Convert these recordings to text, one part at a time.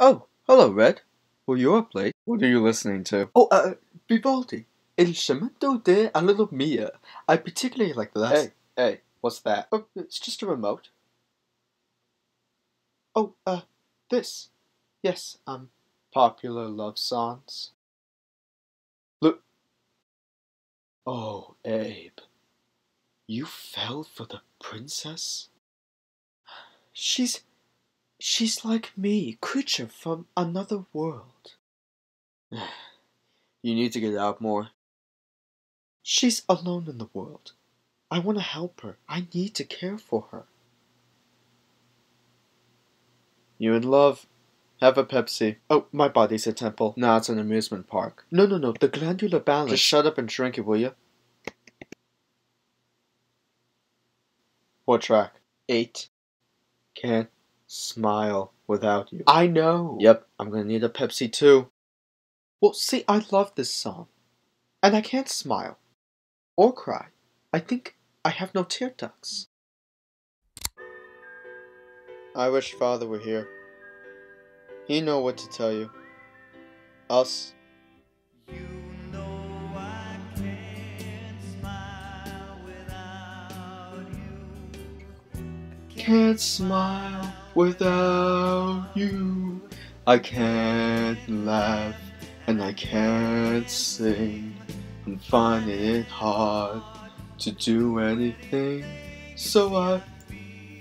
Oh, hello, Red. Well, you're up late. What are you listening to? Oh, uh, Vivaldi. Il cemento de Mia. I particularly like the last. Hey, hey, what's that? Oh, it's just a remote. Oh, uh, this. Yes, um, popular love songs. Look. Oh, Abe. You fell for the princess? She's. She's like me, creature from another world. You need to get out more. She's alone in the world. I want to help her. I need to care for her. You in love? Have a Pepsi. Oh, my body's a temple. Nah, it's an amusement park. No, no, no. The glandular balance. Just shut up and drink it, will you? What track? eight. Can't smile without you. I know. Yep, I'm gonna need a Pepsi too. Well, see, I love this song. And I can't smile. Or cry. I think I have no tear ducts. I wish father were here. He know what to tell you. Us. You know can't smile without you. I can't laugh and I can't sing. I'm finding it hard to do anything. So I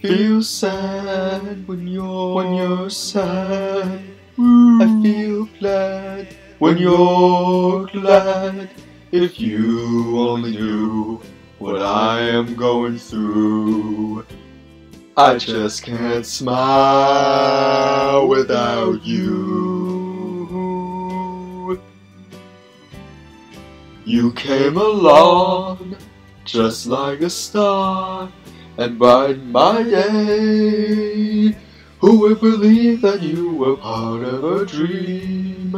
feel sad when you're when you're sad. I feel glad when you're glad. If you only knew what I am going through. I just can't smile without you. You came along just like a star and brightened my day. Who would believe that you were part of a dream?